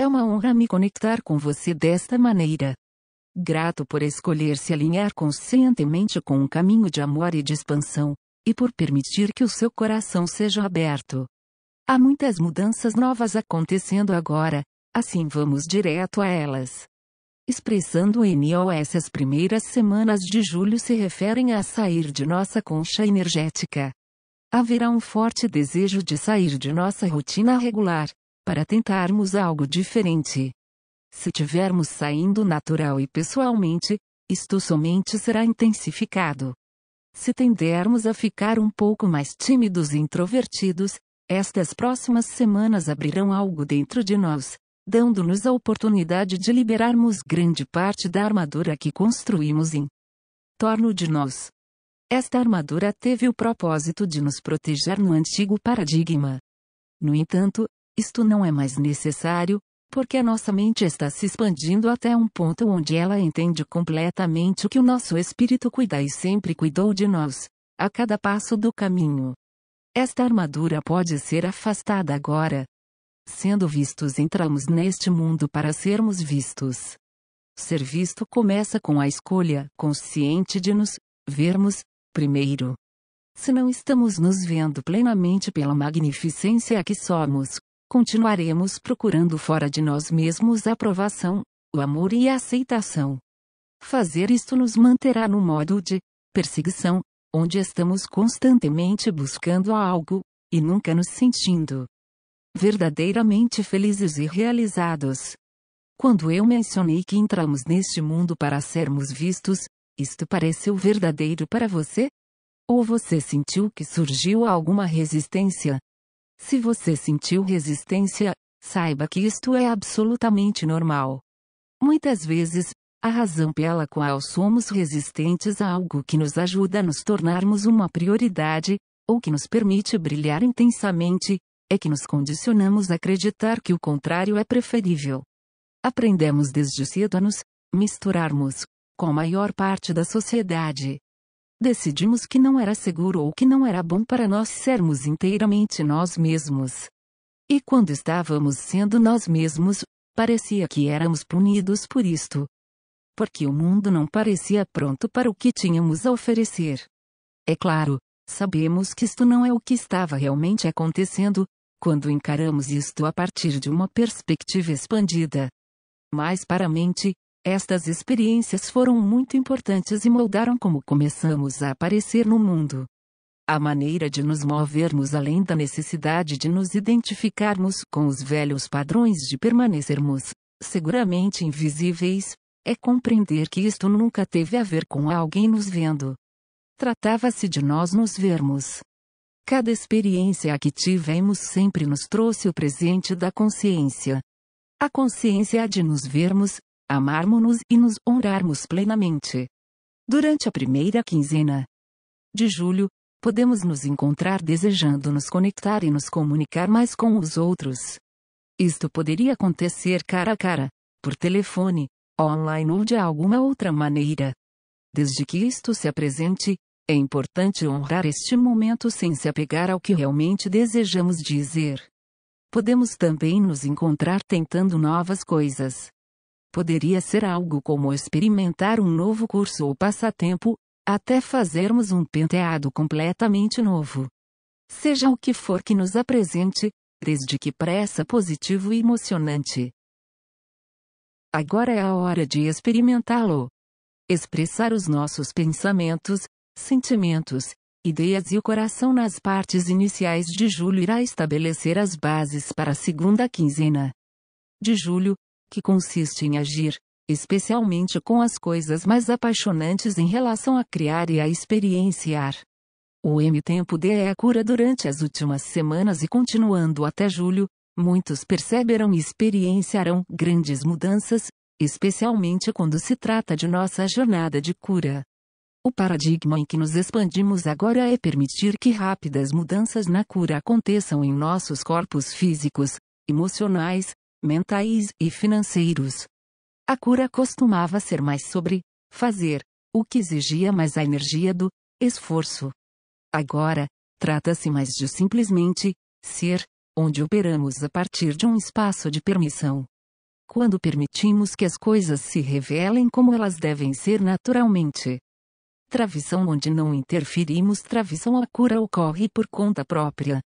É uma honra me conectar com você desta maneira. Grato por escolher se alinhar conscientemente com um caminho de amor e de expansão, e por permitir que o seu coração seja aberto. Há muitas mudanças novas acontecendo agora, assim vamos direto a elas. Expressando NOS as primeiras semanas de julho se referem a sair de nossa concha energética. Haverá um forte desejo de sair de nossa rotina regular, para tentarmos algo diferente. Se tivermos saindo natural e pessoalmente, isto somente será intensificado. Se tendermos a ficar um pouco mais tímidos e introvertidos, estas próximas semanas abrirão algo dentro de nós, dando-nos a oportunidade de liberarmos grande parte da armadura que construímos em torno de nós. Esta armadura teve o propósito de nos proteger no antigo paradigma. No entanto, isto não é mais necessário, porque a nossa mente está se expandindo até um ponto onde ela entende completamente o que o nosso espírito cuida e sempre cuidou de nós, a cada passo do caminho. Esta armadura pode ser afastada agora. Sendo vistos, entramos neste mundo para sermos vistos. Ser visto começa com a escolha consciente de nos vermos primeiro. Se não estamos nos vendo plenamente pela magnificência que somos, continuaremos procurando fora de nós mesmos a aprovação, o amor e a aceitação. Fazer isto nos manterá no modo de perseguição, onde estamos constantemente buscando algo, e nunca nos sentindo verdadeiramente felizes e realizados. Quando eu mencionei que entramos neste mundo para sermos vistos, isto pareceu verdadeiro para você? Ou você sentiu que surgiu alguma resistência, se você sentiu resistência, saiba que isto é absolutamente normal. Muitas vezes, a razão pela qual somos resistentes a algo que nos ajuda a nos tornarmos uma prioridade, ou que nos permite brilhar intensamente, é que nos condicionamos a acreditar que o contrário é preferível. Aprendemos desde cedo a nos misturarmos com a maior parte da sociedade. Decidimos que não era seguro ou que não era bom para nós sermos inteiramente nós mesmos. E quando estávamos sendo nós mesmos, parecia que éramos punidos por isto. Porque o mundo não parecia pronto para o que tínhamos a oferecer. É claro, sabemos que isto não é o que estava realmente acontecendo, quando encaramos isto a partir de uma perspectiva expandida. Mas para a mente, estas experiências foram muito importantes e moldaram como começamos a aparecer no mundo. A maneira de nos movermos além da necessidade de nos identificarmos com os velhos padrões de permanecermos, seguramente invisíveis, é compreender que isto nunca teve a ver com alguém nos vendo. Tratava-se de nós nos vermos. Cada experiência que tivemos sempre nos trouxe o presente da consciência. A consciência de nos vermos, amarmos-nos e nos honrarmos plenamente. Durante a primeira quinzena de julho, podemos nos encontrar desejando nos conectar e nos comunicar mais com os outros. Isto poderia acontecer cara a cara, por telefone, online ou de alguma outra maneira. Desde que isto se apresente, é importante honrar este momento sem se apegar ao que realmente desejamos dizer. Podemos também nos encontrar tentando novas coisas. Poderia ser algo como experimentar um novo curso ou passatempo, até fazermos um penteado completamente novo. Seja o que for que nos apresente, desde que pareça positivo e emocionante. Agora é a hora de experimentá-lo. Expressar os nossos pensamentos, sentimentos, ideias e o coração nas partes iniciais de julho irá estabelecer as bases para a segunda quinzena de julho, que consiste em agir, especialmente com as coisas mais apaixonantes em relação a criar e a experienciar. O M-Tempo D é a cura durante as últimas semanas e continuando até julho, muitos perceberão e experienciarão grandes mudanças, especialmente quando se trata de nossa jornada de cura. O paradigma em que nos expandimos agora é permitir que rápidas mudanças na cura aconteçam em nossos corpos físicos, emocionais, mentais e financeiros. A cura costumava ser mais sobre fazer, o que exigia mais a energia do esforço. Agora, trata-se mais de simplesmente ser, onde operamos a partir de um espaço de permissão. quando permitimos que as coisas se revelem como elas devem ser naturalmente. Travição onde não interferimos, travição a cura ocorre por conta própria.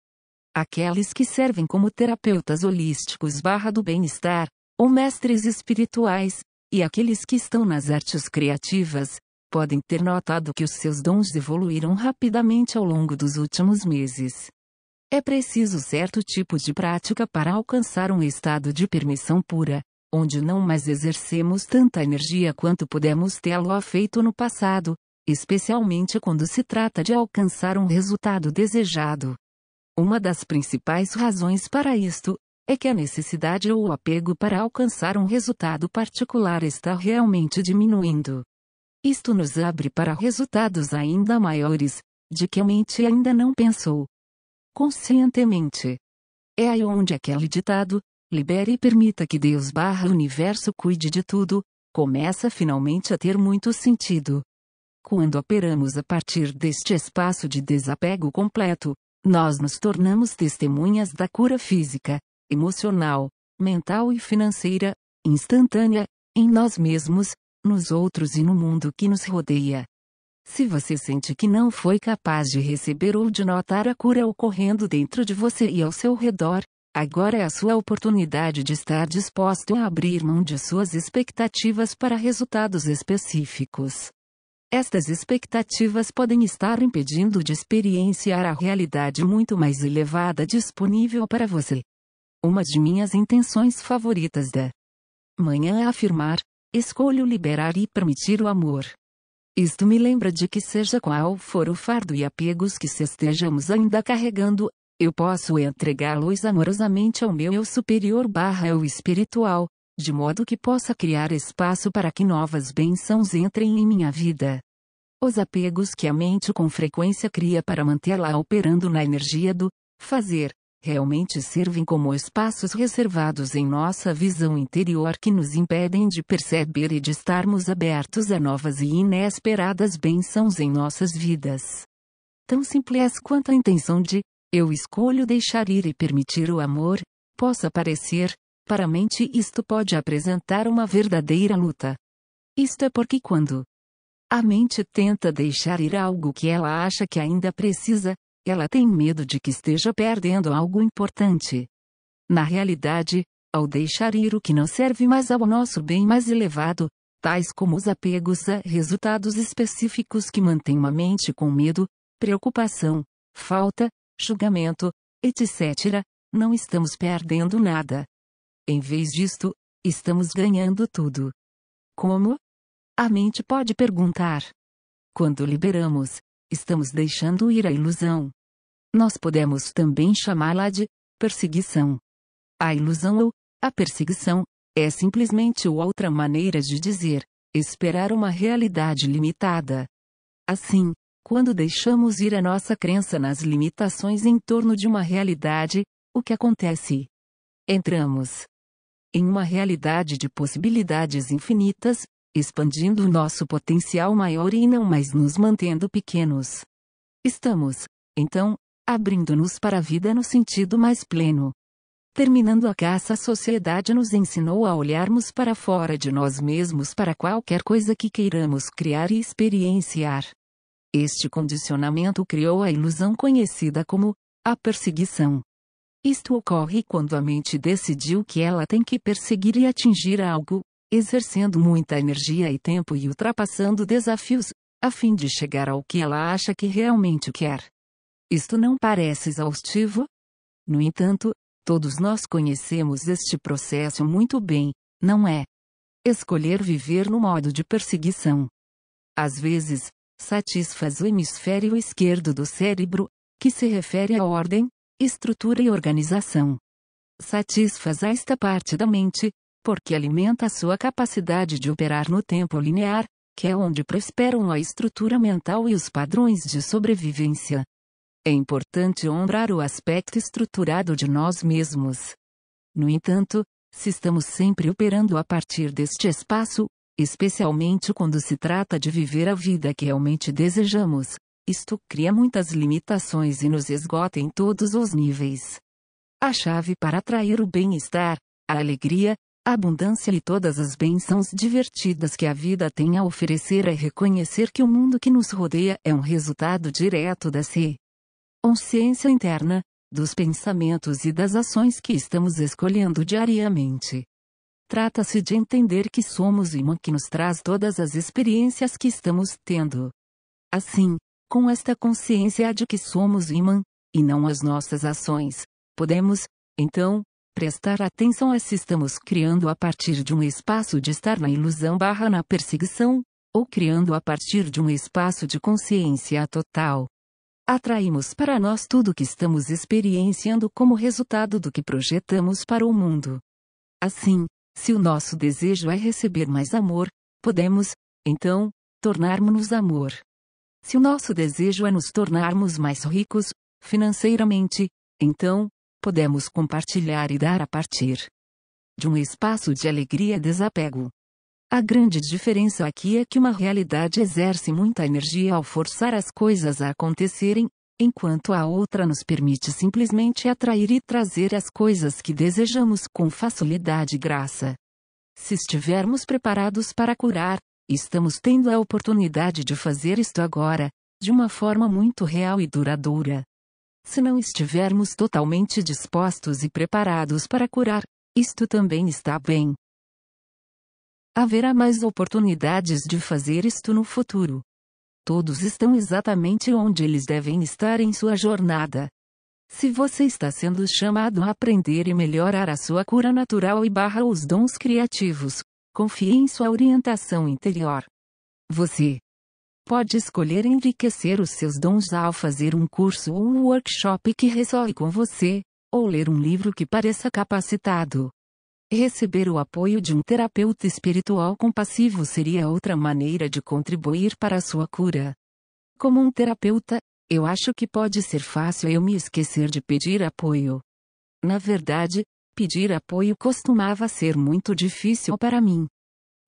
Aqueles que servem como terapeutas holísticos barra do bem-estar, ou mestres espirituais, e aqueles que estão nas artes criativas, podem ter notado que os seus dons evoluíram rapidamente ao longo dos últimos meses. É preciso certo tipo de prática para alcançar um estado de permissão pura, onde não mais exercemos tanta energia quanto pudemos tê-lo feito no passado, especialmente quando se trata de alcançar um resultado desejado. Uma das principais razões para isto é que a necessidade ou o apego para alcançar um resultado particular está realmente diminuindo. Isto nos abre para resultados ainda maiores, de que a mente ainda não pensou. Conscientemente. É aí onde aquele ditado, libere e permita que Deus barra universo cuide de tudo, começa finalmente a ter muito sentido. Quando operamos a partir deste espaço de desapego completo, nós nos tornamos testemunhas da cura física, emocional, mental e financeira, instantânea, em nós mesmos, nos outros e no mundo que nos rodeia. Se você sente que não foi capaz de receber ou de notar a cura ocorrendo dentro de você e ao seu redor, agora é a sua oportunidade de estar disposto a abrir mão de suas expectativas para resultados específicos. Estas expectativas podem estar impedindo de experienciar a realidade muito mais elevada disponível para você. Uma de minhas intenções favoritas da manhã é afirmar: escolho liberar e permitir o amor. Isto me lembra de que seja qual for o fardo e apegos que se estejamos ainda carregando, eu posso entregá-los amorosamente ao meu eu superior barra eu espiritual, de modo que possa criar espaço para que novas bênçãos entrem em minha vida. Os apegos que a mente com frequência cria para mantê-la operando na energia do fazer, realmente servem como espaços reservados em nossa visão interior que nos impedem de perceber e de estarmos abertos a novas e inesperadas bênçãos em nossas vidas. Tão simples quanto a intenção de eu escolho deixar ir e permitir o amor, possa parecer, para a mente isto pode apresentar uma verdadeira luta. Isto é porque quando a mente tenta deixar ir algo que ela acha que ainda precisa, ela tem medo de que esteja perdendo algo importante. Na realidade, ao deixar ir o que não serve mais ao nosso bem mais elevado, tais como os apegos a resultados específicos que mantêm uma mente com medo, preocupação, falta, julgamento, etc., não estamos perdendo nada. Em vez disto, estamos ganhando tudo. Como? A mente pode perguntar. Quando liberamos, estamos deixando ir a ilusão. Nós podemos também chamá-la de perseguição. A ilusão ou a perseguição é simplesmente outra maneira de dizer esperar uma realidade limitada. Assim, quando deixamos ir a nossa crença nas limitações em torno de uma realidade, o que acontece? Entramos em uma realidade de possibilidades infinitas, expandindo o nosso potencial maior e não mais nos mantendo pequenos. Estamos, então, abrindo-nos para a vida no sentido mais pleno. Terminando a caça, a sociedade nos ensinou a olharmos para fora de nós mesmos para qualquer coisa que queiramos criar e experienciar. Este condicionamento criou a ilusão conhecida como a perseguição. Isto ocorre quando a mente decidiu que ela tem que perseguir e atingir algo, exercendo muita energia e tempo e ultrapassando desafios, a fim de chegar ao que ela acha que realmente quer. Isto não parece exaustivo? No entanto, todos nós conhecemos este processo muito bem, não é? Escolher viver no modo de perseguição. Às vezes, satisfaz o hemisfério esquerdo do cérebro, que se refere à ordem, estrutura e organização. Satisfaz esta parte da mente, porque alimenta a sua capacidade de operar no tempo linear, que é onde prosperam a estrutura mental e os padrões de sobrevivência. É importante honrar o aspecto estruturado de nós mesmos. No entanto, se estamos sempre operando a partir deste espaço, especialmente quando se trata de viver a vida que realmente desejamos, isto cria muitas limitações e nos esgota em todos os níveis. A chave para atrair o bem-estar, a alegria, a abundância e todas as bênçãos divertidas que a vida tem a oferecer é reconhecer que o mundo que nos rodeia é um resultado direto da se consciência interna, dos pensamentos e das ações que estamos escolhendo diariamente. Trata-se de entender que somos o imã que nos traz todas as experiências que estamos tendo. Assim, com esta consciência de que somos imã, e não as nossas ações, podemos, então, prestar atenção a se estamos criando a partir de um espaço de estar na ilusão barra na perseguição, ou criando a partir de um espaço de consciência total. Atraímos para nós tudo o que estamos experienciando como resultado do que projetamos para o mundo. Assim, se o nosso desejo é receber mais amor, podemos, então, tornarmos-nos amor. Se o nosso desejo é nos tornarmos mais ricos, financeiramente, então, podemos compartilhar e dar a partir de um espaço de alegria e desapego. A grande diferença aqui é que uma realidade exerce muita energia ao forçar as coisas a acontecerem, enquanto a outra nos permite simplesmente atrair e trazer as coisas que desejamos com facilidade e graça. Se estivermos preparados para curar, estamos tendo a oportunidade de fazer isto agora, de uma forma muito real e duradoura. Se não estivermos totalmente dispostos e preparados para curar, isto também está bem. Haverá mais oportunidades de fazer isto no futuro. Todos estão exatamente onde eles devem estar em sua jornada. Se você está sendo chamado a aprender e melhorar a sua cura natural e barra os dons criativos, confie em sua orientação interior. Você pode escolher enriquecer os seus dons ao fazer um curso ou um workshop que ressoe com você, ou ler um livro que pareça capacitado. Receber o apoio de um terapeuta espiritual compassivo seria outra maneira de contribuir para a sua cura. Como um terapeuta, eu acho que pode ser fácil eu me esquecer de pedir apoio. Na verdade, pedir apoio costumava ser muito difícil para mim.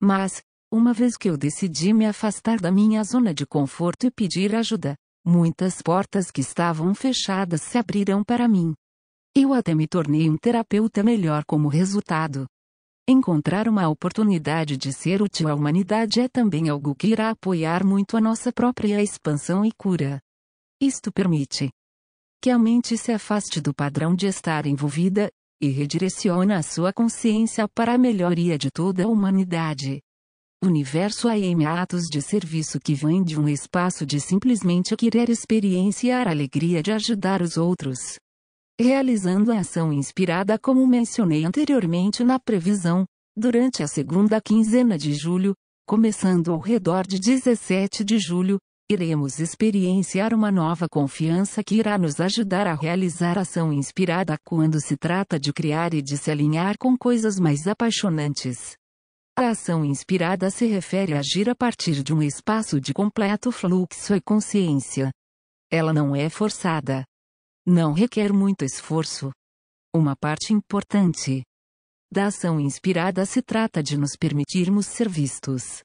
Mas, uma vez que eu decidi me afastar da minha zona de conforto e pedir ajuda, muitas portas que estavam fechadas se abriram para mim. Eu até me tornei um terapeuta melhor como resultado. Encontrar uma oportunidade de ser útil à humanidade é também algo que irá apoiar muito a nossa própria expansão e cura. Isto permite que a mente se afaste do padrão de estar envolvida e redireciona a sua consciência para a melhoria de toda a humanidade. Universo em atos de serviço que vem de um espaço de simplesmente querer experienciar a alegria de ajudar os outros realizando a ação inspirada como mencionei anteriormente na previsão, durante a segunda quinzena de julho, começando ao redor de 17 de julho, iremos experienciar uma nova confiança que irá nos ajudar a realizar ação inspirada quando se trata de criar e de se alinhar com coisas mais apaixonantes. A ação inspirada se refere a agir a partir de um espaço de completo fluxo e consciência. Ela não é forçada. Não requer muito esforço. Uma parte importante da ação inspirada se trata de nos permitirmos ser vistos.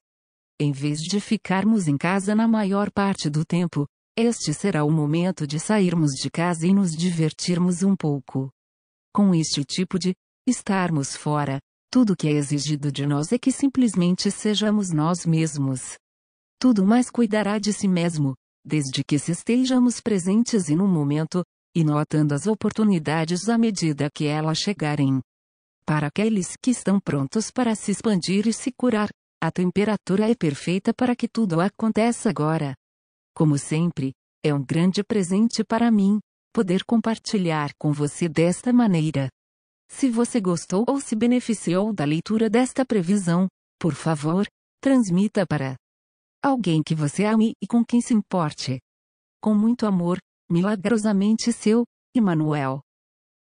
Em vez de ficarmos em casa na maior parte do tempo, este será o momento de sairmos de casa e nos divertirmos um pouco. Com este tipo de estarmos fora, tudo que é exigido de nós é que simplesmente sejamos nós mesmos. Tudo mais cuidará de si mesmo, desde que se estejamos presentes e no momento, e notando as oportunidades à medida que elas chegarem. Para aqueles que estão prontos para se expandir e se curar, a temperatura é perfeita para que tudo aconteça agora. Como sempre, é um grande presente para mim poder compartilhar com você desta maneira. Se você gostou ou se beneficiou da leitura desta previsão, por favor, transmita para alguém que você ame e com quem se importe. Com muito amor, Milagrosamente seu, Emanuel.